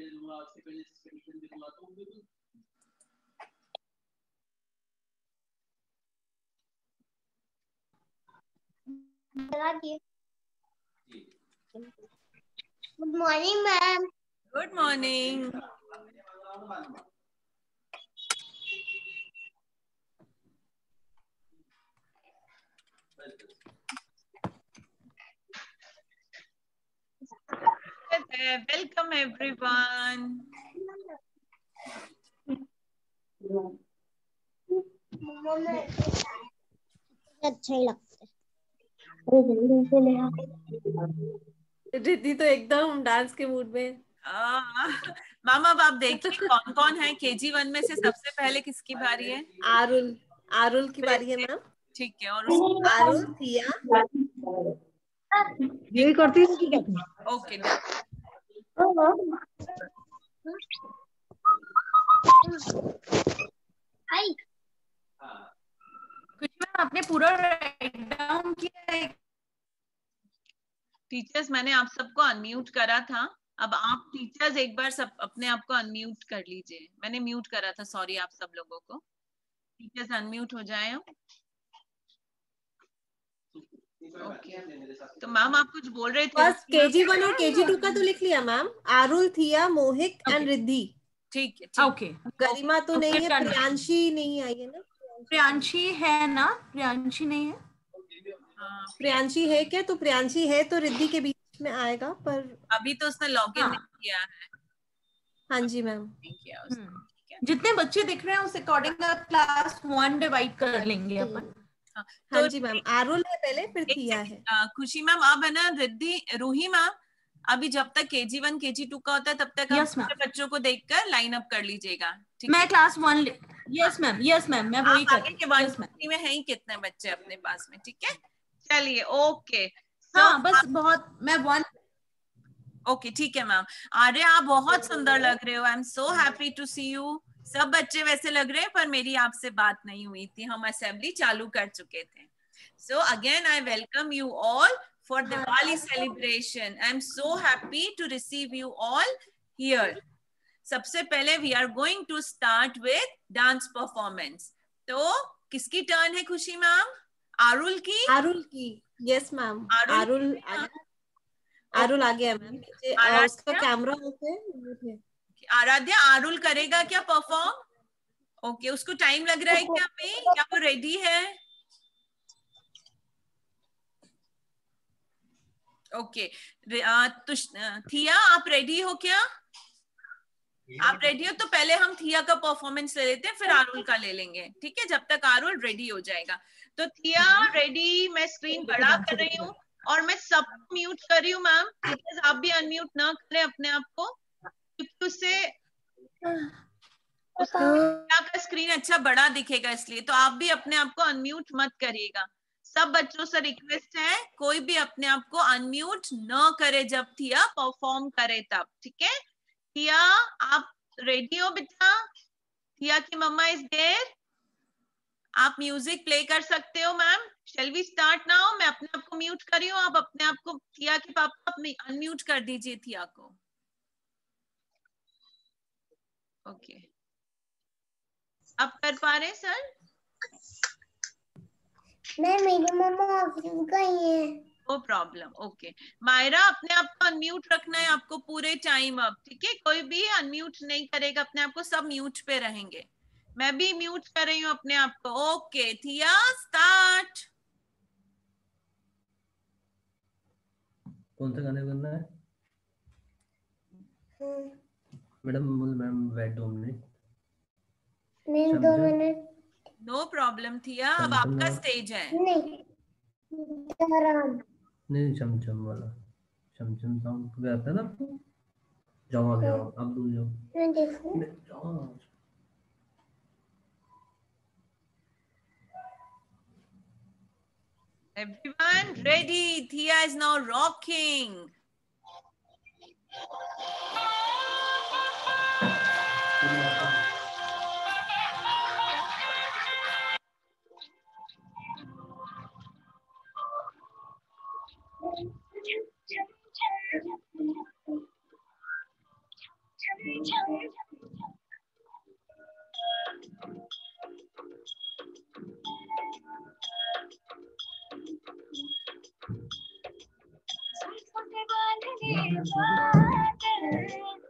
पहले लूँगा उससे पहले कंडीशन भी लूँगा तो बिल्कुल लगा दिए good morning ma'am good morning welcome everyone अच्छा ही लगता रिद्धि तो एकदम डांस के मूड में. मैम अब आप देखिए कौन कौन है केजी वन में से सबसे पहले किसकी बारी है? आरुल. आरुल की बारी है मैम ठीक है और आरुल थिया यही करती है ओके कुछ मैम, आपने पूरा राइट डाउन किया है? टीचर्स मैंने आप सबको अनम्यूट करा था। अब आप टीचर्स एक बार सब अपने आप को अनम्यूट कर लीजिए। मैंने म्यूट करा था सॉरी आप सब लोगों को। टीचर्स अनम्यूट हो जाए तो मैम आप कुछ बोल रहे थे? बस केजी वन और केजी टू का तो लिख लिया मैम आरुल थिया मोहिक एंड रिद्धि ठीक है ओके गरिमा तो नहीं है प्रियांशी नहीं आई है ना? प्रियांशी है ना? प्रियांशी नहीं है? हाँ, प्रियांशी है क्या? तो प्रियांशी है तो रिद्धि के बीच में आएगा पर अभी तो उसने लॉग इन नहीं किया है। हाँ जी मैम हम्म। है। जितने बच्चे दिख रहे हैं उस अकॉर्डिंग क्लास वन डिवाइड कर लेंगे अपन। हाँ, हाँ तो जी मैम आरुल है पहले फिर सेकंड, है। खुशी मैम अब है ना रिद्धि रूही मैम अभी जब तक केजी वन केजी टू का होता है तब तक Yes. दूसरे बच्चों को देखकर लाइन अप कर लीजिएगा मैं class one yes ma'am yes ma'am मैं वही आप आगे के वन yes, में है ही कितने बच्चे अपने पास में ठीक है? चलिए ओके हाँ बस बहुत मैं वन ओके ठीक है मैम। आर्य आप बहुत सुंदर लग रहे हो। I am so happy to see you सब बच्चे वैसे लग रहे हैं पर मेरी आपसे बात नहीं हुई थी हम असेंबली चालू कर चुके थे so again I welcome you all for Diwali celebration. I'm so happy to receive you all here. सबसे पहले we are going to start with dance performance. तो किसकी टर्न है खुशी मैम आरुल की आरुल की यस मैम आरुल आरुल की, हाँ। मैम? उसका कैमरा ऑफ़ है। आराध्या आरुल करेगा क्या परफॉर्म ओके उसको टाइम लग रहा है क्या अभी? क्या वो रेडी है? ओके थिया आप रेडी हो क्या? आप रेडी हो तो पहले हम थिया का परफॉर्मेंस ले लेते हैं फिर आरुल का ले लेंगे। ठीक है जब तक आरुल रेडी हो जाएगा। तो थिया रेडी मैं स्क्रीन बड़ा कर रही हूँ और मैं सब म्यूट कर रही हूँ मैम आप भी अनम्यूट ना करें अपने आप को। उससे थिया का स्क्रीन अच्छा बड़ा दिखेगा इसलिए तो आप भी अपने आप को अनम्यूट मत करिएगा। सब बच्चों से रिक्वेस्ट है कोई भी अपने आप को अनम्यूट न करे जब थिया परफॉर्म करे तब ठीक है? थिया आप रेडी हो बेटा? थिया की मम्मा इज़ देयर आप म्यूज़िक प्ले कर सकते हो ma'am shall we start now मैं अपने आप को म्यूट करी हूँ आप अपने आप को थिया के पापा अनम्यूट कर दीजिए थिया को। ओके. आप कर पा रहे सर? मैं मेरी मम्मा ऑफ़िस गई है। No problem okay. मायरा अपने आप को अनम्यूट रखना है आपको पूरे टाइम अब ठीक है? कोई भी अनम्यूट नहीं करेगा अपने आप को सब म्यूट पे रहेंगे। मैं भी म्यूट कर रही हूँ अपने आप को। ओके थिया स्टार्ट कौन सा गाने करना है? मैडम मैम वेट दो मिनट। नहीं दो मिनट। नो प्रॉब्लम थिया। अब आपका स्टेज है। नहीं आराम। नहीं चमचम वाला चमचम सॉन्ग आता है ना। आपको जाओ आ जाओ अब दूर जाओ। मैं देखूँ। नहीं, जाओ। Everyone ready? thea is now rocking 우리 아빠. Thank you.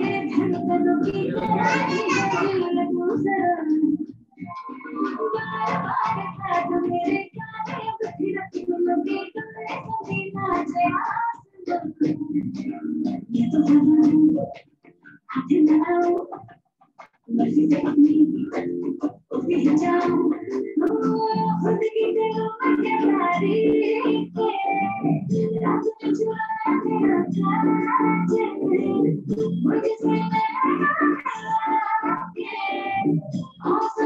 and also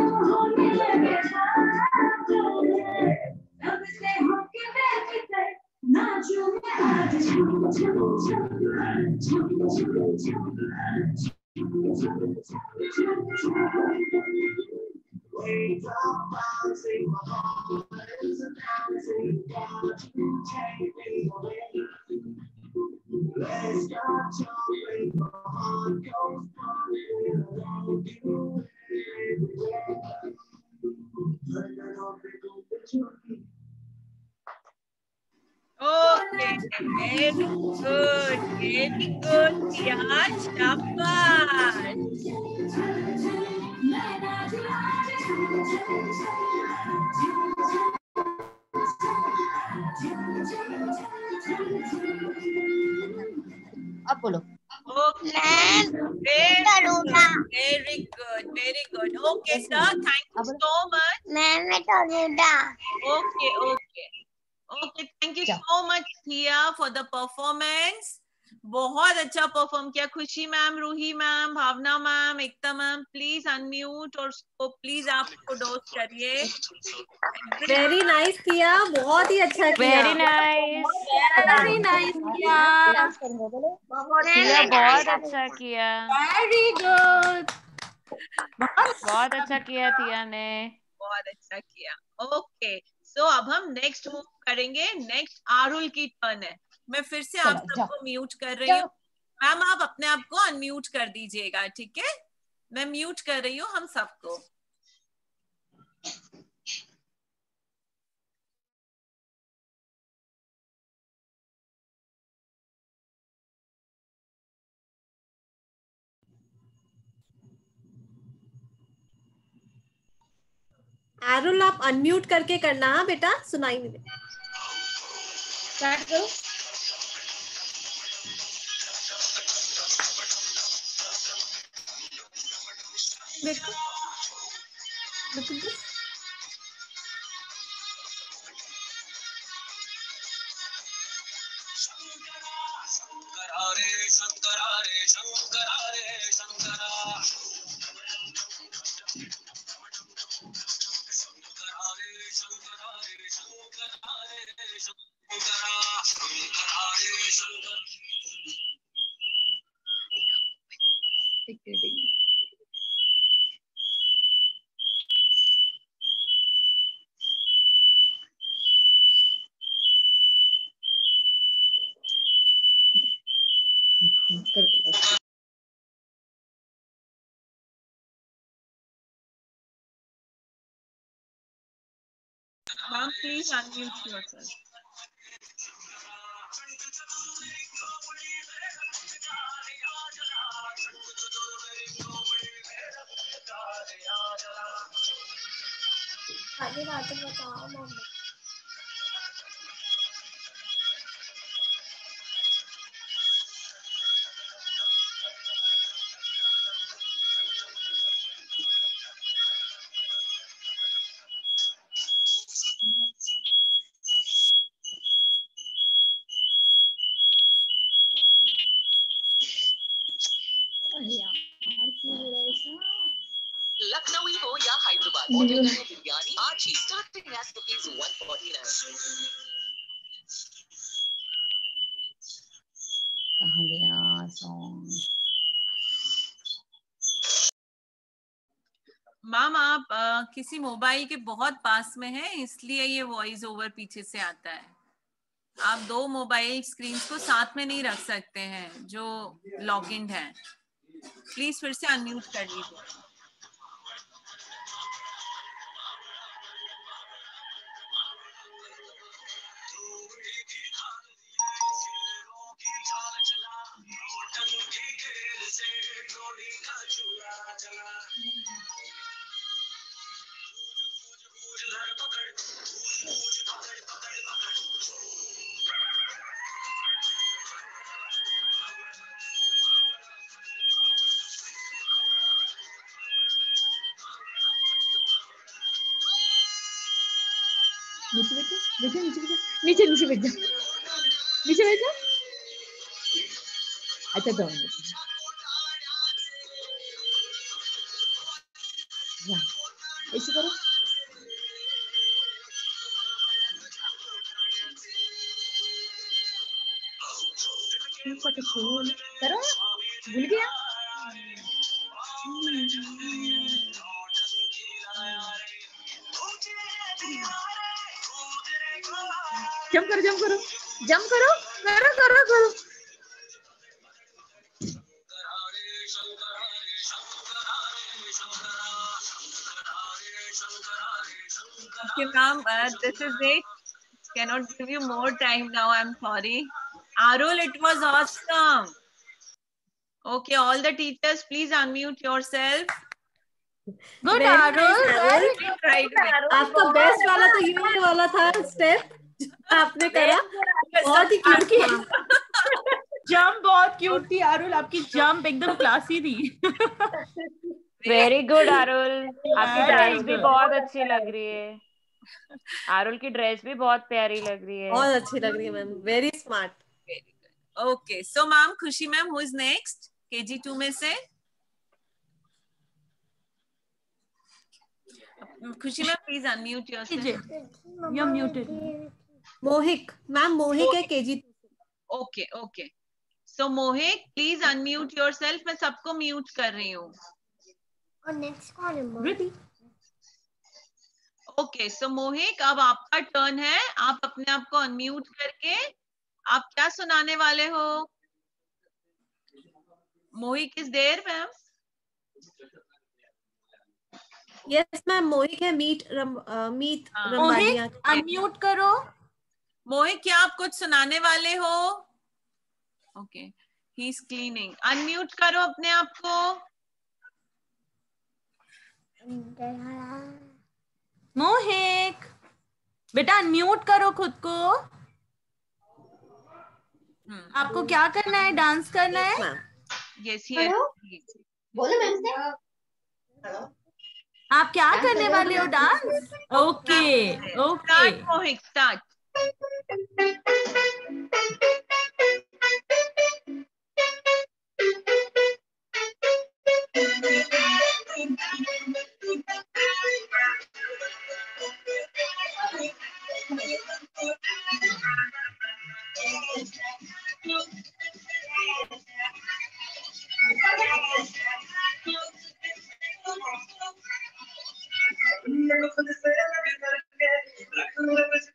performance. बहुत अच्छा परफॉर्म किया। Khushi ma'am Roohi ma'am Bhavna ma'am Ekta ma'am please unmute और उसको प्लीज़ आप डोज करिए। वेरी नाइस किया। बहुत ही अच्छा किया। वेरी नाइस वेरी नाइस किया। किया बहुत अच्छा किया। वेरी गुड बहुत अच्छा किया थिया ने। बहुत अच्छा किया। ओके सो अब हम नेक्स्ट मूव करेंगे। नेक्स्ट आरुल की टर्न है। मैं फिर से आप सबको म्यूट कर रही हूँ। मैम आप अपने आप को अनम्यूट कर दीजिएगा ठीक है? मैं म्यूट कर रही हूँ हम सबको। एरुल आप अनम्यूट करके करना हाँ बेटा सुनाई नहीं स्टार्ट करो। Look at this. Lütfen mute yourself. कहाँ गया सॉन्ग मैम आप अ, किसी मोबाइल के बहुत पास में हैं इसलिए ये वॉइस ओवर पीछे से आता है। आप दो मोबाइल स्क्रीन को साथ में नहीं रख सकते हैं जो लॉग इन है। प्लीज़ फिर से अनम्यूट कर लीजिए। नीचे बैठो बैठो नीचे बैठो नीचे नीचे बैठ जाओ नीचे बैठ जाओ अच्छा दो मिनट। ऐसे करो। करो। भूल गया? जंप करो जंप करो जंप करो करो करो करो ma'am, uh, this is it. Cannot give you more time now. I'm sorry. Arul, it was awesome. Okay, all the teachers, please unmute yourself. Good Very nice, Arul Arul. We tried it. आपका best वाला तो ये वाला था step आपने करा। बहुत ही क्यूट था। जंप बहुत क्यूट थी आरुल आपकी जंप एकदम क्लासी थी। Very good Arul. आपकी ड्रेस भी बहुत अच्छी लग रही है। आरुल की ड्रेस भी बहुत प्यारी लग रही है। बहुत अच्छी लग रही है ma'am. Very smart Okay, so ma'am, Khushi ma'am, who is next? KG two में से? Khushi ma'am please unmute yourself you muted Mohik ma'am Mohik है KG okay okay so. Mohit please unmute yourself मैं सबको mute कर रही हूँ. और next कौन है ओके सो मोहित अब आपका टर्न है. आप अपने आप को अनम्यूट करके आप क्या सुनाने वाले हो? Mohit is there ma'am yes ma'am Mohik है. मीट रम मीट हाँ। रमवालिया अनम्यूट करो. मोहित क्या आप कुछ सुनाने वाले हो? Okay he is cleaning unmute करो अपने आप को। मोहिक बेटा अनम्यूट करो खुद को। हम्म, आपको क्या करना है? डांस करना है? मैम yes बोलो मैम से आप क्या करने वाले हो? Dance okay okay start Mohit start नहीं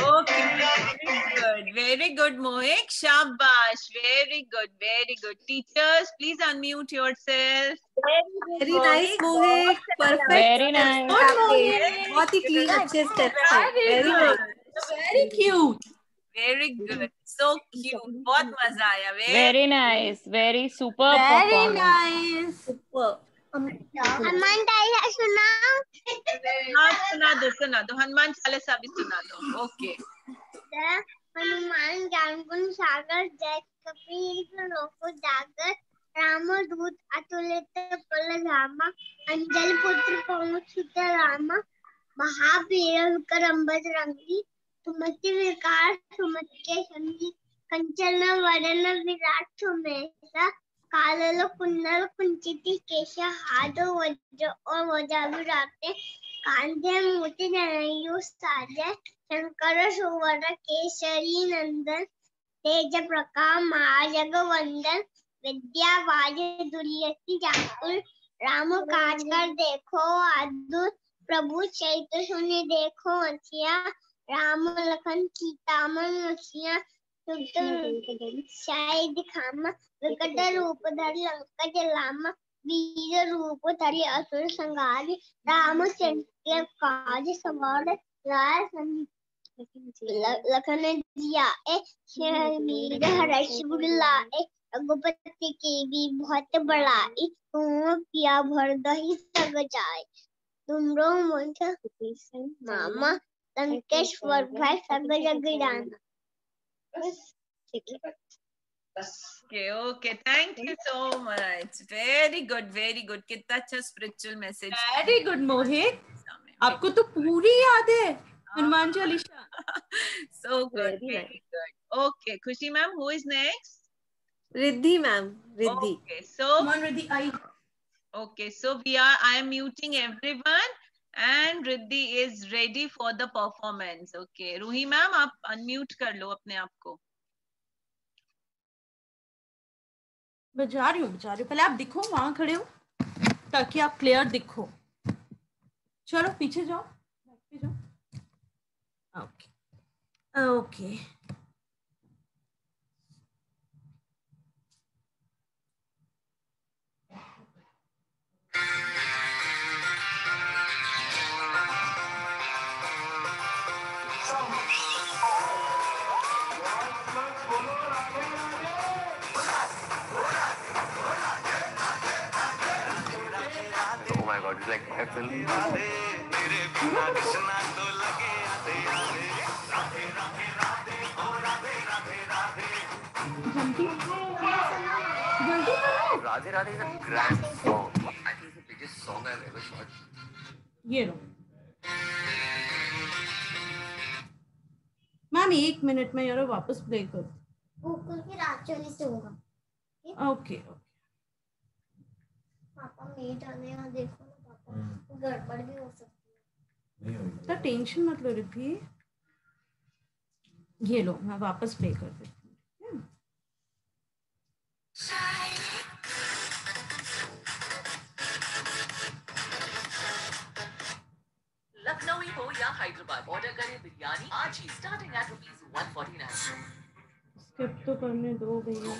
Okay, very good. Very good, Mohik. Shabash. Very good. Very good. Teachers, please unmute yourself. Very nice Mohit perfect Very nice. बहुत ही क्लीन अच्छे स्टेप्स थे very nice very cute Very good. So cute. बहुत मज़ा आया. Very Very nice. Very super very. Nice Hanuman dialogue सुनाओ हाँ सुना दो सुना दो हनुमान चालीसा भी सुना दो ओके हनुमान ज्ञान गुण सागर जय कपीर लोको जागर राम दूत अतुलित बल धामा अंजल पुत्र पवन सुत रामा महावीर विक्रम बजरंगी सुमति विकार सुमति के संगी कंचन, वरण, विराट सुमेसा कालल, कुंडल, कुंचिति, केश हाथ वज्र और वजा विराटे कांधे मोती जनेयु साजे शंकर सुवर केसरी नंदन तेज प्रकाश महाजगवंदन विद्यावाज दुर्यति, जाकुल, राम काज कर देखो अद्भुत प्रभु, चैत्र सुनि देखो असिया राम लखन सीता मन मसिया शायद दिखामा विकट रूप धर लंका जलामा वीर रूप धरि असुर संहार रामचंद्र के काज सवार राय लखन जिया ए वीर हर्ष बुलाए रघुपति की भी बहुत बड़ाई तुम पिया भर दही सग जाए तुमरो मुझ मामा। लंकेश्वर भाई सग जग जाना okay okay thank you so much very good very good कितना अच्छा spiritual message very good Mohit आपको तो पूरी याद है Hanuman Chalisa. So good Very very good okay Khushi ma'am who is next Riddhi ma'am Riddhi. Okay so कौन रिद्धि आई। Okay, so we are, I am muting everyone. And Riddhi is ready for the performance. Okay, Ruhi ma'am, आप unmute कर लो अपने आप को. बजा रही हूँ बजा रही हूँ पहले आप दिखो वहाँ खड़े हो ताकि आप क्लियर दिखो चलो पीछे जाओ back पे जाओ ओके ओके Oh मैम एक मिनट में यार वापस प्ले कर। ओके ओके पापा मेरे जाने देखो। गड़बड़ भी हो सकती है। तो टेंशन मत लो रिद्धि ये लो मैं वापस प्ले कर देती हूँ लखनऊ हो या हैदराबाद ऑर्डर करें बिरयानी। आज ही starting at rupees one forty nine skip तो करने दो भैया।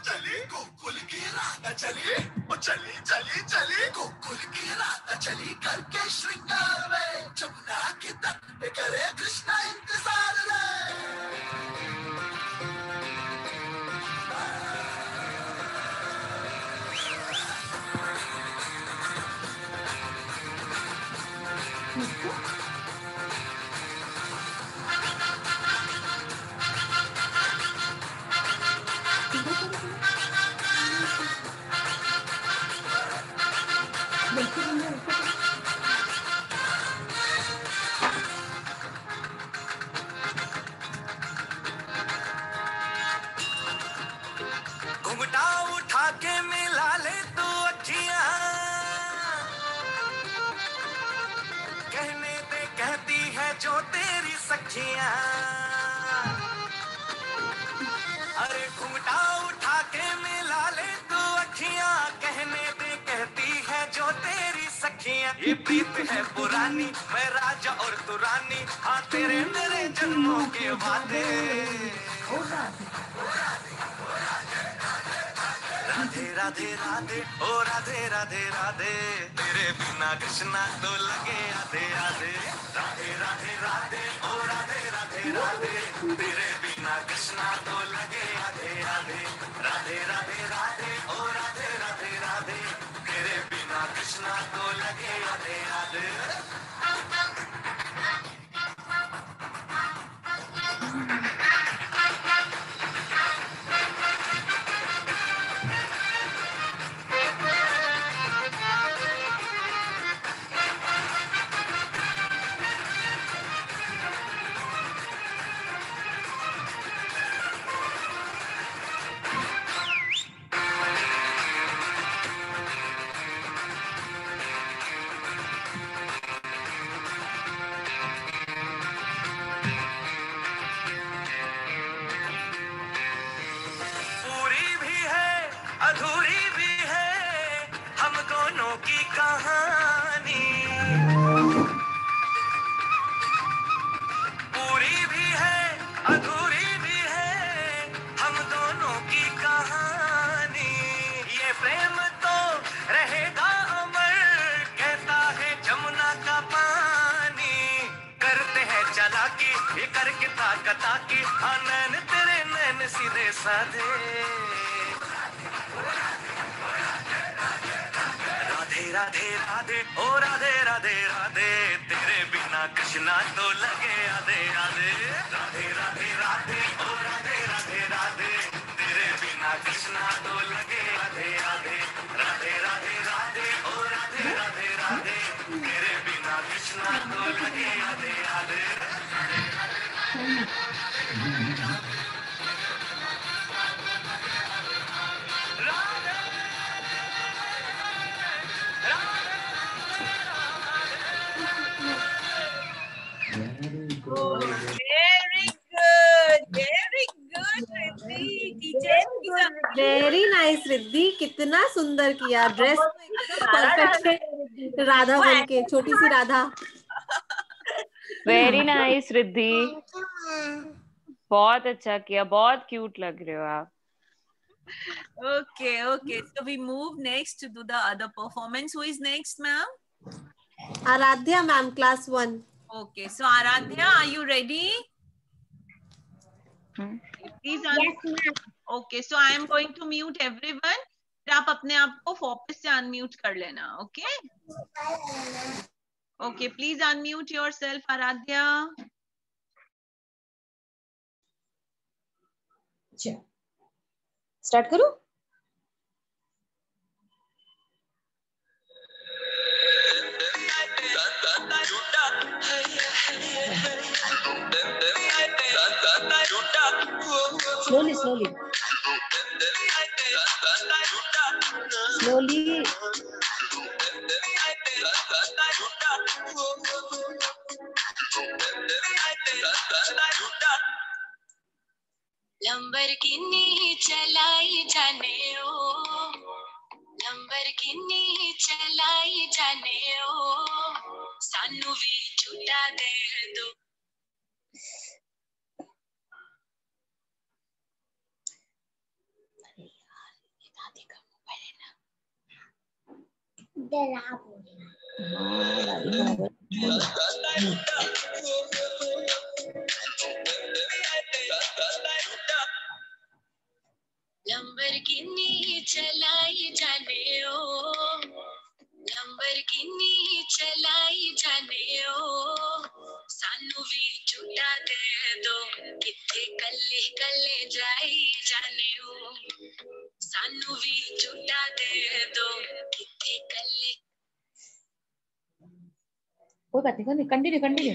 चले गोकुल के राधा चली ओ चली चली चले गोकुल के राधा चली करके श्रृंगार रे जमुना के तट पे करे कृष्णा इंतज़ार रे। They couldn't move. ये प्रीत है पुरानी, मैं राजा और तू रानी हाँ तेरे मेरे जन्मों के वादे। राधे राधे राधे, ओ राधे राधे राधे। तेरे बिना कृष्णा तो लगे आधे आधे राधे राधे राधे, ओ राधे राधे राधे। तेरे बिना कृष्णा तो लगे आधे आधे राधे राधे राधे, ओ राधे राधे राधे। तेरे बिना कृष्णा तो लगे आधे आधे बिना कृष्णा तो लगे आधे राधे। राधे राधे राधे, ओ राधे राधे राधे। तेरे बिना कृष्णा तो लगे आधे राधे। राधे राधे राधे, ओ राधे राधे राधे। तेरे बिना कृष्णा तो लगे आधे आधे वेरी नाइस रिद्धि कितना सुंदर किया ड्रेस तो राधा बन के छोटी सी राधा। वेरी नाइस रिद्धि बहुत अच्छा किया बहुत क्यूट लग रहे हो आप। Okay okay so we move next to do the other performance who is next ma'am Aaradhya ma'am class one okay so Aaradhya are you ready Okay, so I am going to mute everyone. फिर आप अपने आप को वापस से unmute कर लेना okay okay please unmute yourself Aaradhya अच्छा। स्टार्ट करूँ। स्लोली स्लोली स्लोली लंबरगिनी चलाई जाने ओ। लंबरगिनी चलाई जाने ओ। सानू भी झूठा दे दो। डरा लंबरगिनी चलाई जाने ओ लंबरगिनी चलाई जाने ओ सानू भी झूठा दे दो किथे कल्ले कल्ले जाई जाने ओ सानू भी झूठा दे दो किथे कल्ले कोई बात नहीं कंटिन्यू कंटिन्यू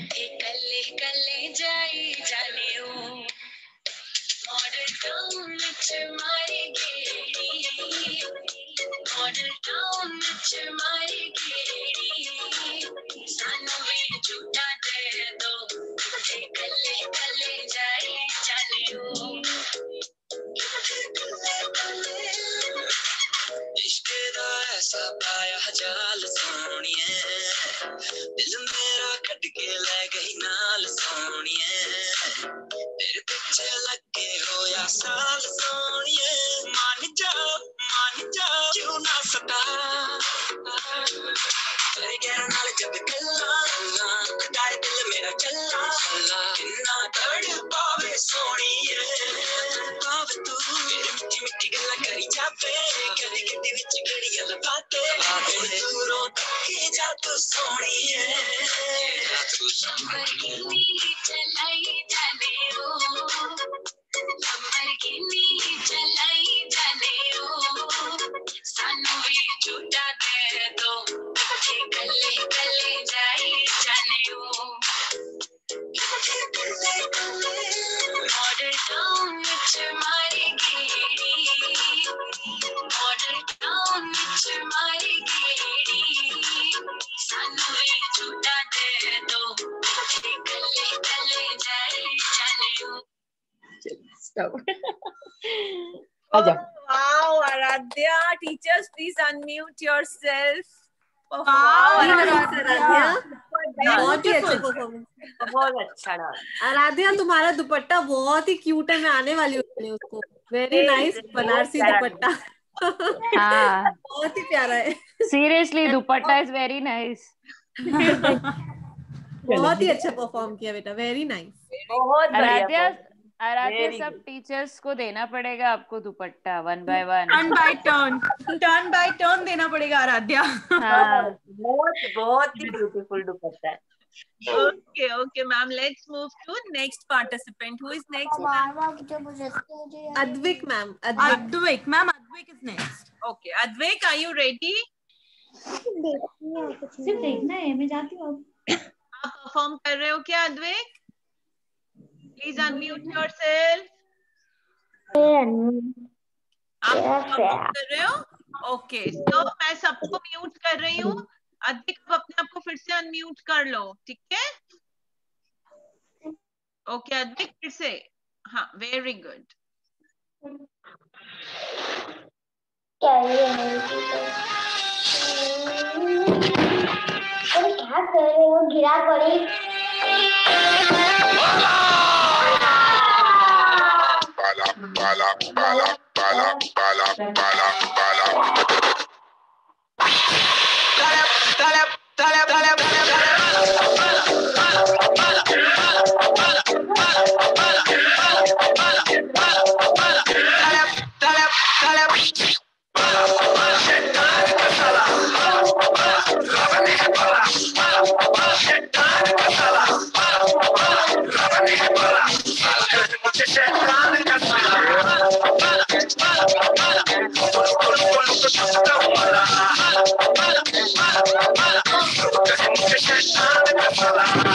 च मारी गेड़ी सानू भी झूठा दे दो किथे कल्ले कल्ले जाई ਕੱਟ ਕੇ ਲੈ ਗਈ ਨਾਲ ਸੋਣੀਏ ਤੇਰੇ ਪਿੱਛੇ ਲੱਗੇ ਹੋਇਆ ਸਾਲ ਸੋਣੀਏ ਮਨ ਜਾ ਮਨ ਜਾ ਕਿਉਂ ਨਾ ਸਤਾ आजा Wow, Aradhya, teachers, please unmute yourself. Oh, Wow, Aaradhya बहुत ही अच्छे परफॉर्मेंस बहुत अच्छा डांस आराध्या तुम्हारा दुपट्टा बहुत ही क्यूट है मैं आने वाली हूँ उसको। Very nice Banarasi dupatta. हाँ। बहुत ही प्यारा है। Seriously dupatta is very nice बहुत ही अच्छा परफॉर्म किया बेटा वेरी नाइस बहुत आराध्या आराध्या Very सब टीचर्स को देना पड़ेगा आपको dupatta one by one turn by turn turn by turn देना पड़ेगा आराध्या. हाँ. बहुत बहुत ही ब्यूटीफुल दुपट्टा है. Okay, okay, ma'am. Let's move to next participant. Who is next? ma'am? Advik ma'am Advik Advaik ma'am Advaik is next Okay, Advik, are you ready? सिर्फ़ देखना है मैं जाती हूँ आप परफॉर्म कर रहे हो क्या अद्वैक प्लीज़ अनम्यूट योरसेल्फ आप कर रहे हो? ओके तो मैं सबको म्यूट कर रही हूँ। आप अपने आप को फिर से अनम्यूट कर लो ठीक है? ओके अद्वैक फिर से। हाँ वेरी गुड क्या कर रहे हो? गिरा पड़ी। bala, bala, bala, bala, bala, bala. Clear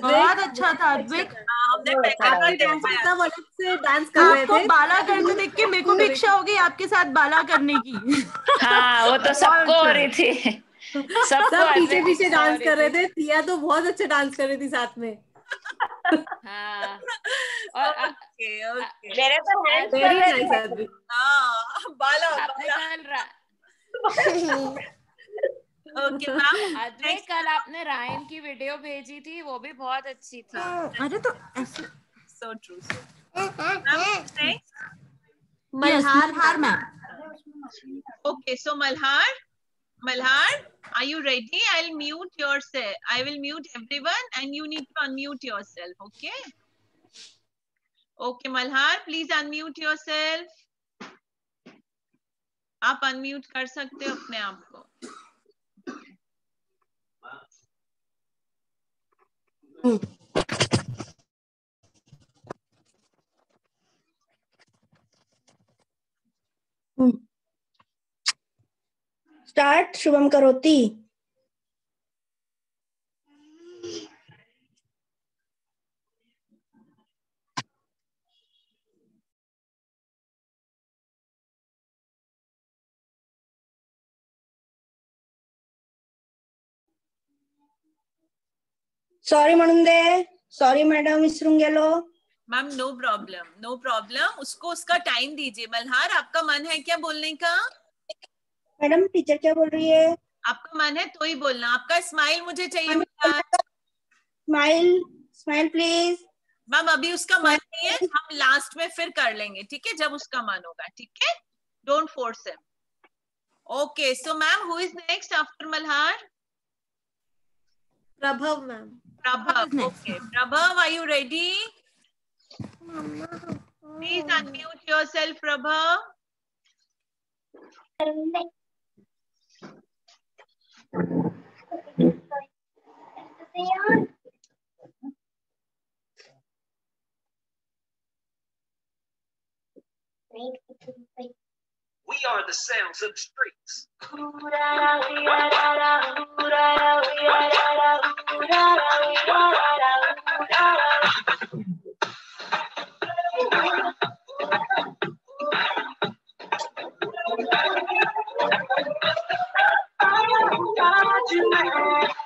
बहुत अच्छा था अद्वैक। हाँ, से डांस कर रहे थे? बाला करते देख के मेरे को भी इच्छा हो गई आपके साथ बाला करने की। हाँ वो तो सबको हो रही थी। सब पीछे पीछे डांस कर रहे थे। तिया तो बहुत अच्छा डांस कर रही थी साथ में। हाँ। और ओके ओके। मेरे तो थे। अद्विक हाँ। बाला बाला ओके कल आपने रायन की वीडियो भेजी थी वो भी बहुत अच्छी थी। अरे तो मल्हार हार ma'am okay so Malhar Malhar are you ready I mute your yourself I will mute every one and you need to unmute yourself okay okay Malhar please unmute yourself आप अनम्यूट कर सकते हो अपने आप को। स्टार्ट शुभम करोती sorry म्हणून दे सॉरी मॅडम विसरून गेलो ma'am no problem no problem उसको उसका टाइम दीजिए। मल्हार आपका मन है क्या बोलने का? मैडम टीचर क्या बोल रही है? आपका मन है तो ही बोलना। आपका स्माइल मुझे चाहिए स्माइल स्माइल प्लीज़ मैम अभी उसका मन नहीं है। हम लास्ट में फिर कर लेंगे ठीक है? जब उसका मन होगा ठीक है? Don't force him okay so ma'am who is next after Malhar? Prabhav ma'am Prabhav. Okay. Prabhav, are you ready? Please unmute yourself, Prabhav. We are the sounds of the streets.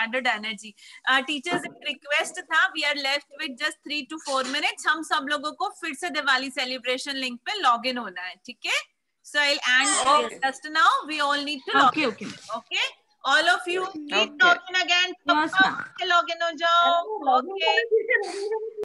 added energy. Teachers एक request था we are left with just three two four minutes हम सब लोगों को फिर से Diwali celebration link पे log in होना है ठीक है? So I and just now we all need to to Okay, okay. Okay all of you please Okay. Log in again Yes. Log in हो जाओ. ओके